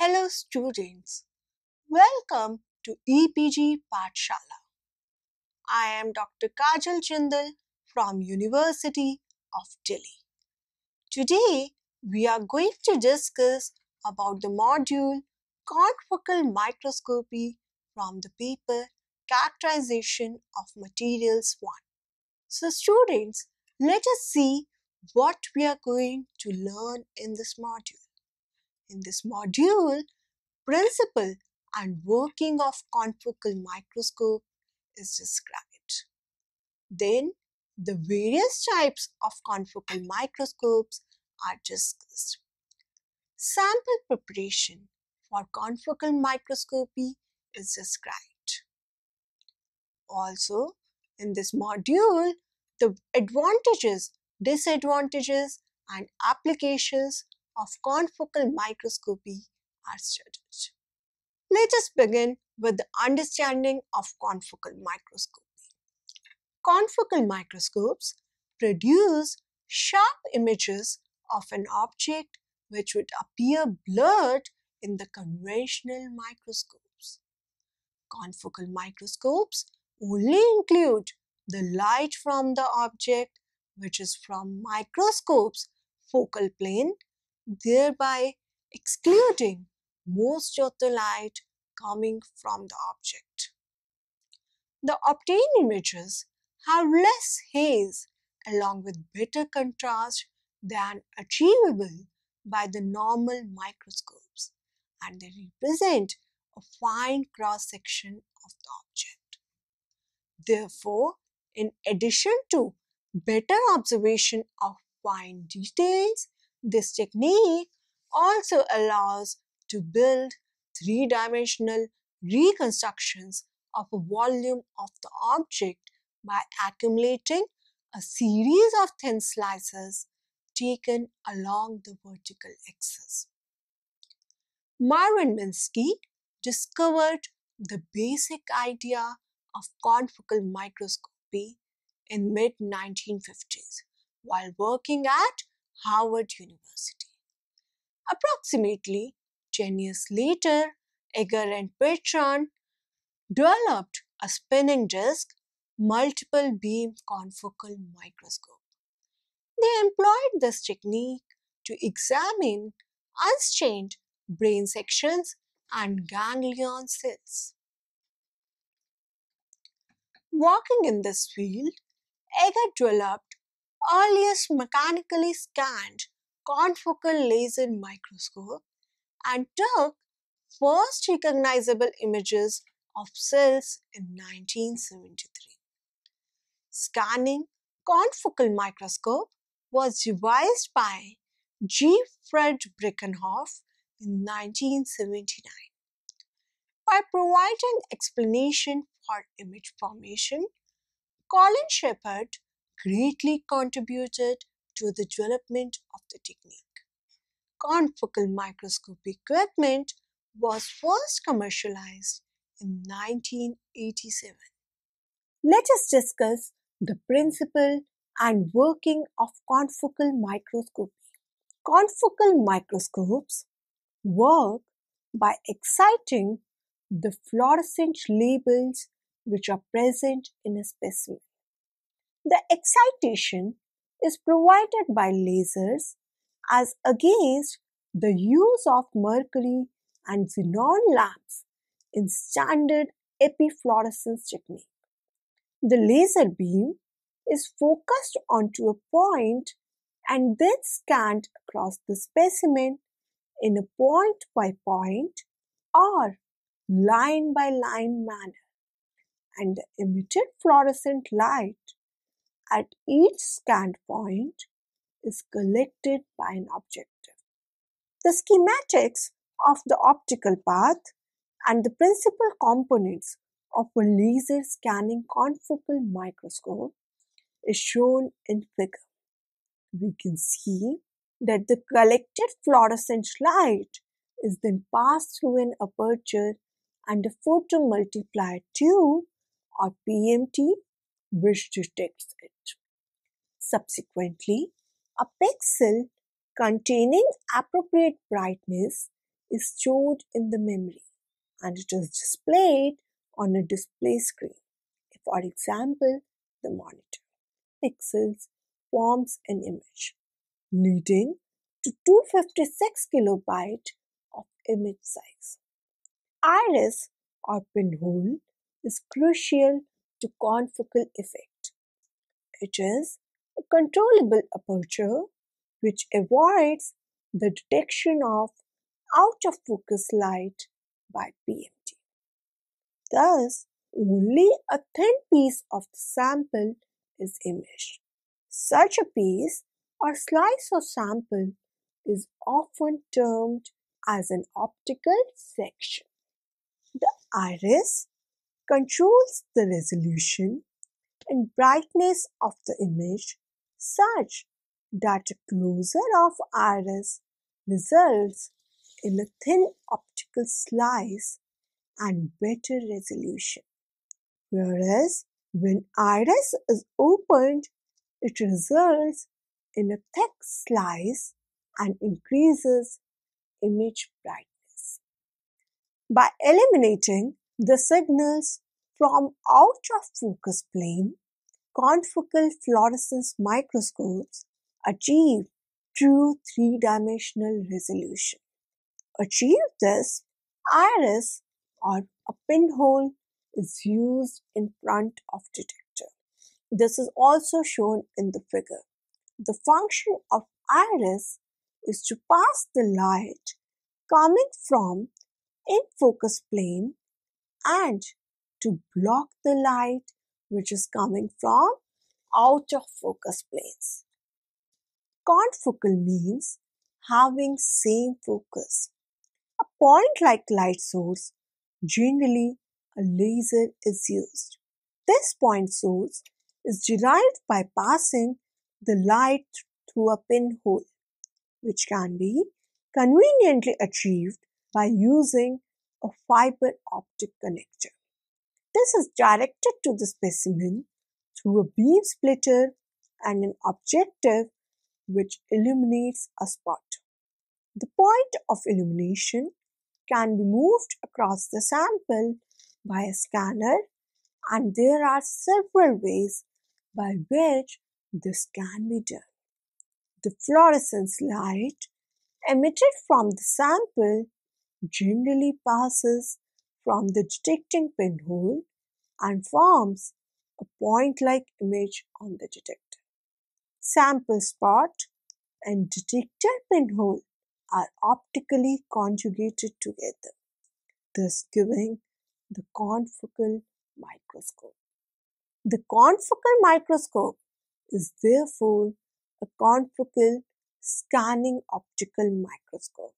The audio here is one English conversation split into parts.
Hello students, welcome to EPG Pathshala. I am Dr. Kajal Chindal from University of Delhi. Today we are going to discuss about the module confocal microscopy from the paper Characterization of Materials 1. So students, let us see what we are going to learn in this module. In this module, principle and working of confocal microscope is described. Then the various types of confocal microscopes are discussed. Sample preparation for confocal microscopy is described. Also, in this module, the advantages, disadvantages, and applications of confocal microscopy are studied. Let us begin with the understanding of confocal microscopy. Confocal microscopes produce sharp images of an object which would appear blurred in the conventional microscopes. Confocal microscopes only include the light from the object which is from microscope's focal plane, thereby excluding most of the light coming from the object. The obtained images have less haze along with better contrast than achievable by the normal microscopes and they represent a fine cross section of the object. Therefore, in addition to better observation of fine details, this technique also allows to build three-dimensional reconstructions of a volume of the object by accumulating a series of thin slices taken along the vertical axis. Marvin Minsky discovered the basic idea of confocal microscopy in mid 1950s while working at Harvard University. Approximately 10 years later, Egger and Petran developed a spinning disk multiple beam confocal microscope. They employed this technique to examine unstained brain sections and ganglion cells. Working in this field, Egger developed earliest mechanically scanned confocal laser microscope and took first recognizable images of cells in 1973. Scanning confocal microscope was devised by G. Fred Brakenhoff in 1979. By providing explanation for image formation, Colin Sheppard greatly contributed to the development of the technique. Confocal microscope equipment was first commercialized in 1987. Let us discuss the principle and working of confocal microscopy. Confocal microscopes work by exciting the fluorescent labels which are present in a specimen. The excitation is provided by lasers as against the use of mercury and xenon lamps in standard epifluorescence technique. The laser beam is focused onto a point and then scanned across the specimen in a point by point or line by line manner and the emitted fluorescent light at each scanned point is collected by an objective. The schematics of the optical path and the principal components of a laser scanning confocal microscope is shown in figure. We can see that the collected fluorescent light is then passed through an aperture and a photomultiplier tube or PMT which detects it. Subsequently, a pixel containing appropriate brightness is stored in the memory and it is displayed on a display screen. For example, the monitor. Pixels forms an image, leading to 256 kilobyte of image size. Iris or pinhole is crucial to confocal effect. It is controllable aperture which avoids the detection of out of focus light by PMT. Thus, only a thin piece of the sample is imaged. Such a piece or slice of sample is often termed as an optical section. The iris controls the resolution and brightness of the image such that a closure of iris results in a thin optical slice and better resolution. Whereas when iris is opened, it results in a thick slice and increases image brightness. By eliminating the signals from out of focus plane, confocal fluorescence microscopes achieve true three-dimensional resolution. Achieve this, iris or a pinhole is used in front of detector. This is also shown in the figure. The function of iris is to pass the light coming from in focus plane and to block the light which is coming from out of focus planes. Confocal means having same focus. A point-like light source, generally a laser is used. This point source is derived by passing the light through a pinhole, which can be conveniently achieved by using a fiber optic connector. This is directed to the specimen through a beam splitter and an objective which illuminates a spot. The point of illumination can be moved across the sample by a scanner and there are several ways by which this can be done. The fluorescence light emitted from the sample generally passes from the detecting pinhole and forms a point-like image on the detector. Sample spot and detector pinhole are optically conjugated together, thus giving the confocal microscope. The confocal microscope is therefore a confocal scanning optical microscope.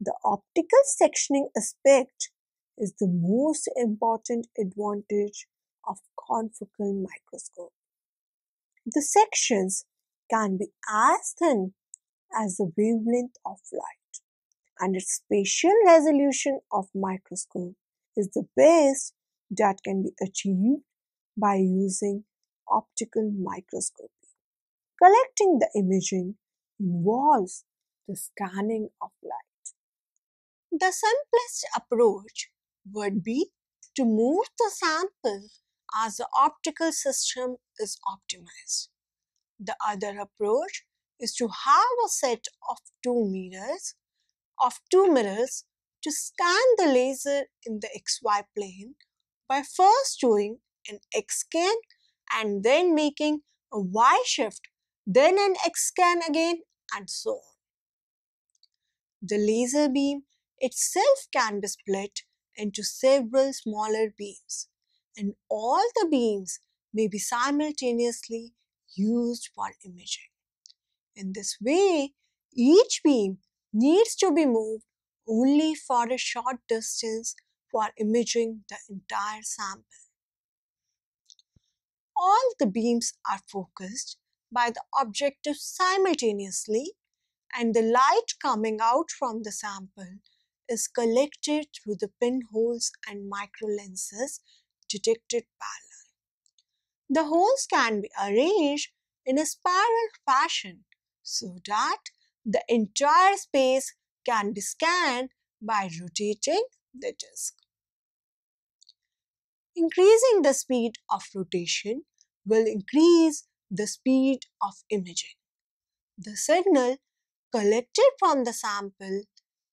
The optical sectioning aspect is the most important advantage of confocal microscope. The sections can be as thin as the wavelength of light and its spatial resolution of microscope is the best that can be achieved by using optical microscopy. Collecting the imaging involves the scanning of light. The simplest approach would be to move the sample as the optical system is optimized. The other approach is to have a set of two mirrors of two mirrors to scan the laser in the xy plane by first doing an x scan and then making a y shift, then an x scan again and so on. The laser beam itself can be split into several smaller beams and all the beams may be simultaneously used for imaging. In this way, each beam needs to be moved only for a short distance for imaging the entire sample. All the beams are focused by the objective simultaneously and the light coming out from the sample is collected through the pinholes and microlenses detected parallel. The holes can be arranged in a spiral fashion so that the entire space can be scanned by rotating the disc. Increasing the speed of rotation will increase the speed of imaging. The signal collected from the sample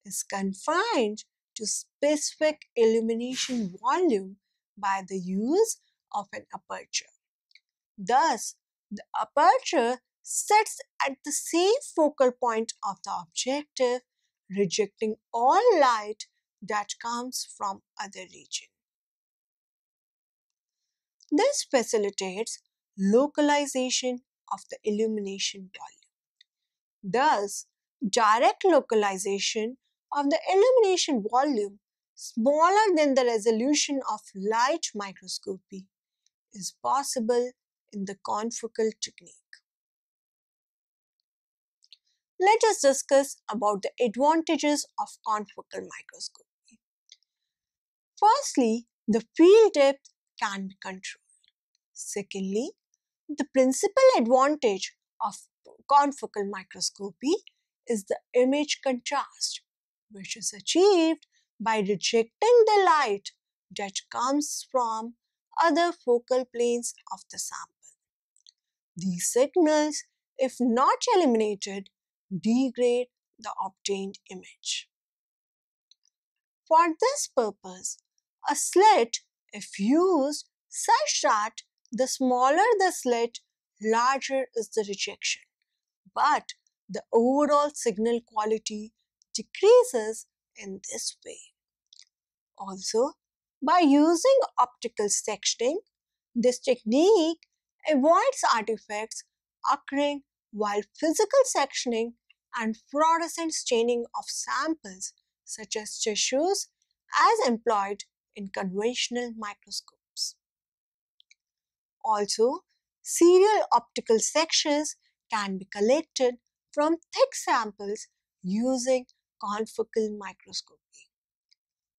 is confined to specific illumination volume by the use of an aperture. Thus, the aperture sets at the same focal point of the objective, rejecting all light that comes from other region. This facilitates localization of the illumination volume. Thus, direct localization of the illumination volume smaller than the resolution of light microscopy is possible in the confocal technique. Let us discuss about the advantages of confocal microscopy. Firstly, the field depth can be controlled. Secondly, the principal advantage of confocal microscopy is the image contrast, which is achieved by rejecting the light that comes from other focal planes of the sample. These signals, if not eliminated, degrade the obtained image. For this purpose, a slit, if used such that the smaller the slit, larger is the rejection, but the overall signal quality decreases in this way. Also, by using optical sectioning, this technique avoids artifacts occurring while physical sectioning and fluorescent staining of samples such as tissues as employed in conventional microscopes. Also, serial optical sections can be collected from thick samples using confocal microscopy.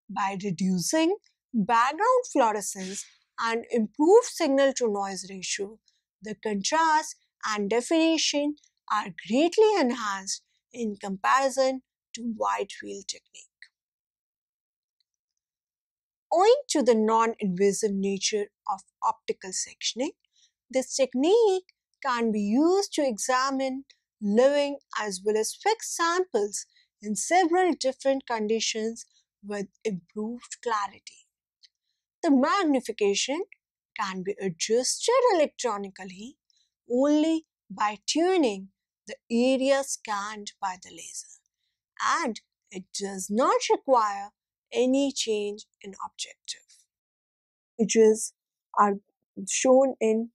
By reducing background fluorescence and improved signal to noise ratio, the contrast and definition are greatly enhanced in comparison to wide field technique. Owing to the non-invasive nature of optical sectioning, this technique can be used to examine living as well as fixed samples in several different conditions with improved clarity. The magnification can be adjusted electronically only by tuning the area scanned by the laser and it does not require any change in objective. Images are shown in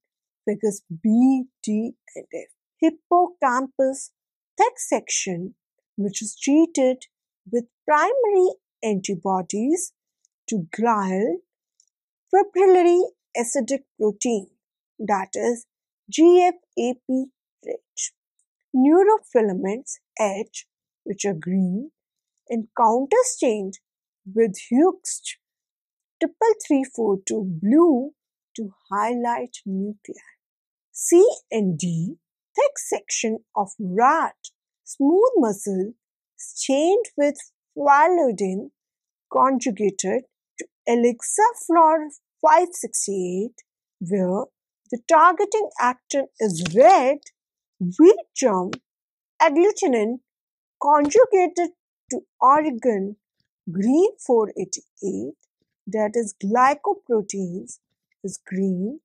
figures B, D and F. Hippocampus thick section which is treated with primary antibodies to glial fibrillary acidic protein that is GFAP rich. Neurofilaments H, which are green, and counterstained with Hoechst triple three four two blue to highlight nuclei. C and D, thick section of rat, smooth muscle, stained with phalloidin conjugated to Alexa Fluor 568, where the targeting actin is red, wheat germ agglutinin conjugated to Oregon green 488 that is glycoproteins is green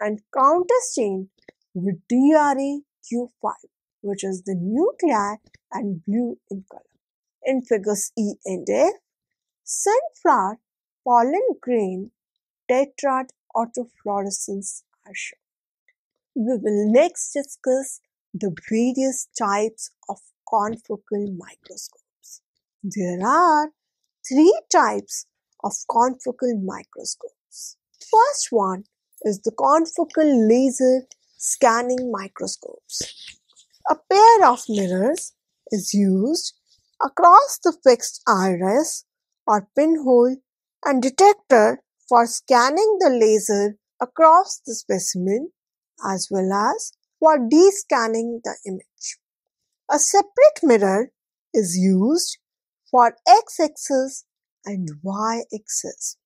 and counterstained with DRAQ5 which is the nuclei and blue in color. In figures E and F, sunflower pollen grain tetrad autofluorescence are shown. We will next discuss the various types of confocal microscopes. There are three types of confocal microscopes. First one is the confocal laser scanning microscopes. A pair of mirrors is used across the fixed iris or pinhole and detector for scanning the laser across the specimen as well as for descanning the image. A separate mirror is used for x-axis and y-axis.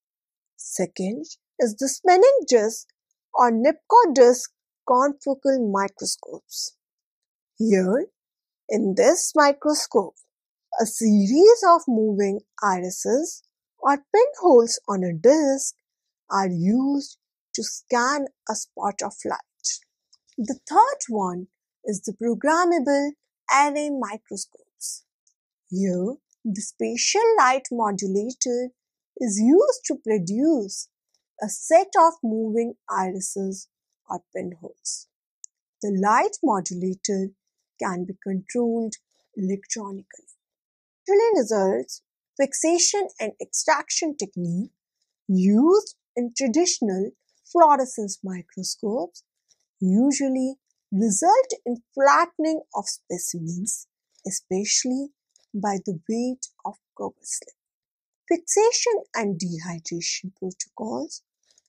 Second is the spinning disk or Nipkow disk confocal microscopes. Here, in this microscope, a series of moving irises or pinholes on a disk are used to scan a spot of light. The third one is the programmable array microscopes. Here, the spatial light modulator is used to produce a set of moving irises or pinholes. The light modulator can be controlled electronically. Usually results fixation and extraction technique used in traditional fluorescence microscopes usually result in flattening of specimens, especially by the weight of cover slip. Fixation and dehydration protocols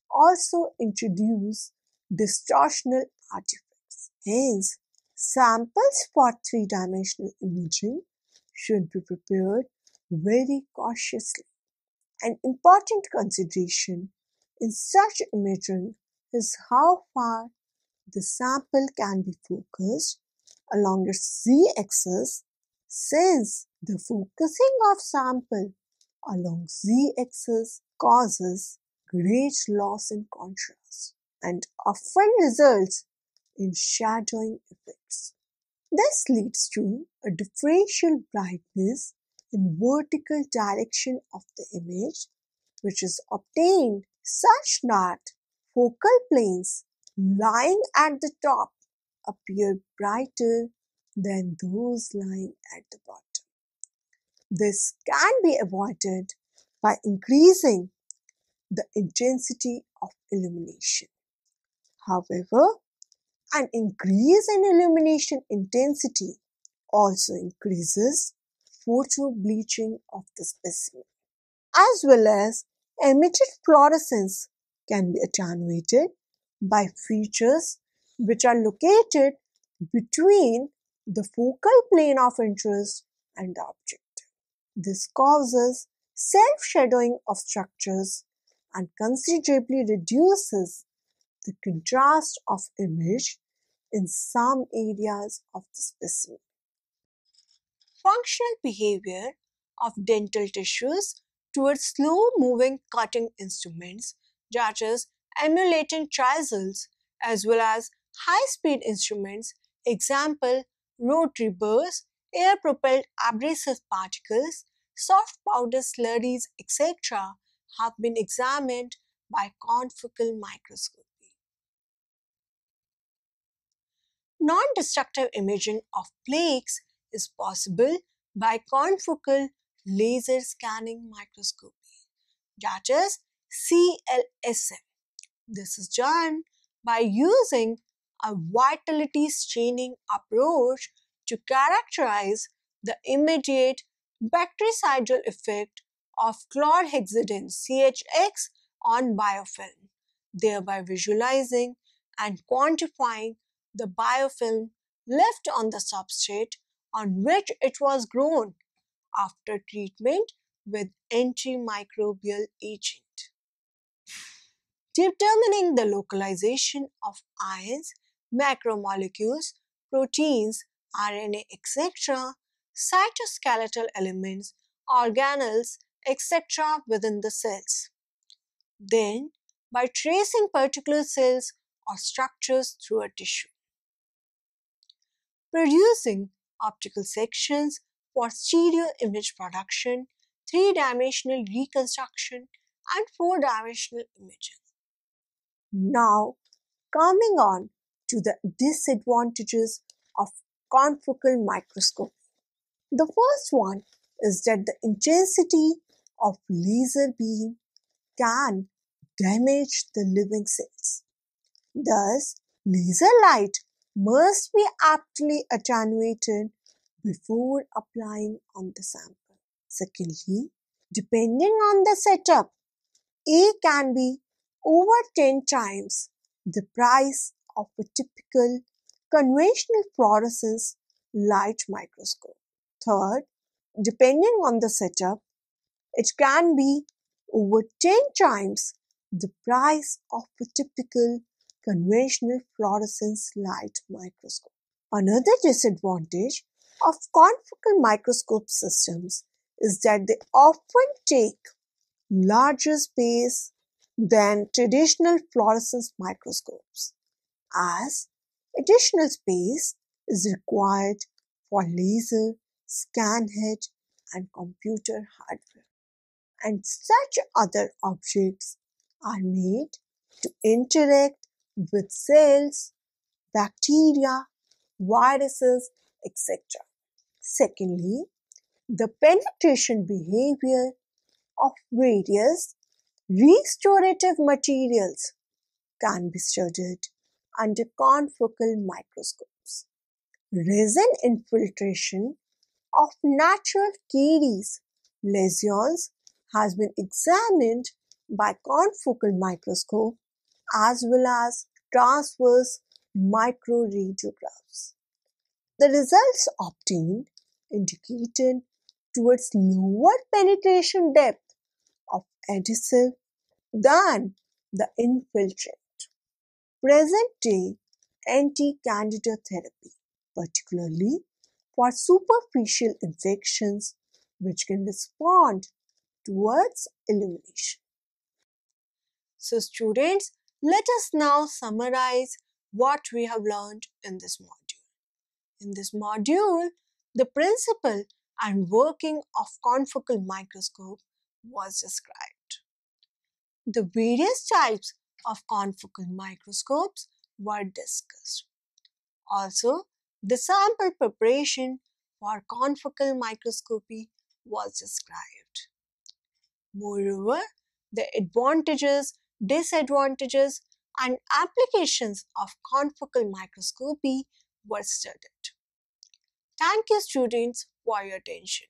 also introduce distortional artifacts. Hence, samples for three-dimensional imaging should be prepared very cautiously. An important consideration in such imaging is how far the sample can be focused along its z-axis since the focusing of sample along z-axis causes great loss in contrast and often results in shadowing effects. This leads to a differential brightness in vertical direction of the image which is obtained such that focal planes lying at the top appear brighter than those lying at the bottom. This can be avoided by increasing the intensity of illumination. However, an increase in illumination intensity also increases photo bleaching of the specimen, as well as emitted fluorescence can be attenuated by features which are located between the focal plane of interest and the object. This causes self-shadowing of structures and considerably reduces the contrast of image in some areas of the specimen. Functional behavior of dental tissues towards slow-moving cutting instruments such as emulating chisels as well as high-speed instruments, example rotary burrs, air-propelled abrasive particles, soft powder slurries, etc. have been examined by confocal microscopy. Non-destructive imaging of plaques is possible by confocal laser scanning microscopy, that is CLSM. This is done by using a vitality staining approach to characterize the immediate bactericidal effect of chlorhexidine CHX on biofilm, thereby visualizing and quantifying the biofilm left on the substrate on which it was grown after treatment with antimicrobial agent. Determining the localization of ions, macromolecules, proteins, RNA, etc., cytoskeletal elements, organelles, etc. within the cells. Then, by tracing particular cells or structures through a tissue. Producing optical sections for stereo image production, three-dimensional reconstruction, and four-dimensional imaging. Now, coming on to the disadvantages of confocal microscopy. The first one is that the intensity of laser beam can damage the living cells. Thus, laser light must be aptly attenuated before applying on the sample. Secondly, depending on the setup, A can be over 10 times the price of a typical conventional fluorescence light microscope. Third, depending on the setup, it can be over 10 times the price of a typical conventional fluorescence light microscope. Another disadvantage of confocal microscope systems is that they often take larger space than traditional fluorescence microscopes, as additional space is required for laser, scan head, and computer hardware. And such other objects are made to interact with cells, bacteria, viruses, etc. Secondly, the penetration behavior of various restorative materials can be studied under confocal microscopes. Resin infiltration of natural caries lesions has been examined by confocal microscope as well as transverse microradiographs. The results obtained indicated towards lower penetration depth of adhesive than the infiltrant. Present day anti-candida therapy, particularly for superficial infections which can respond towards illumination. So students, let us now summarize what we have learned in this module. In this module, the principle and working of confocal microscope was described. The various types of confocal microscopes were discussed. Also, the sample preparation for confocal microscopy was described. Moreover, the advantages, disadvantages, and applications of confocal microscopy were studied. Thank you students for your attention.